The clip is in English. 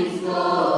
blisko